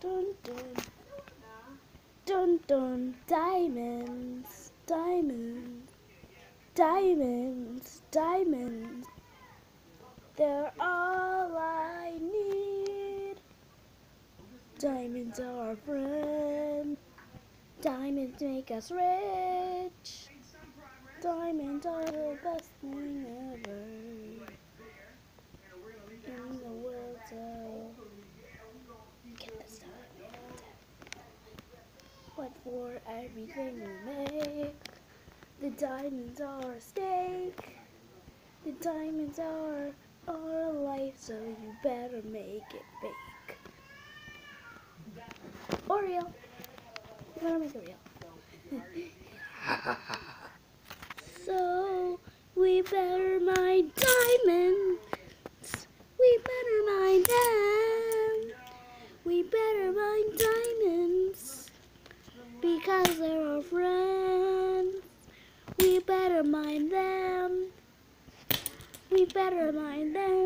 Dun dun. Dun dun. Diamonds. Diamonds. Diamonds. Diamonds. They're all I need. Diamonds are our friend. Diamonds make us rich. Diamonds are the best thing ever for everything we make? The diamonds are a stake. The diamonds are our life, so you better make it fake. Or real. You better make it real. so we better mine diamonds. We better mine them. We better mine diamonds because they're our friends. We better mind them. We better mind them.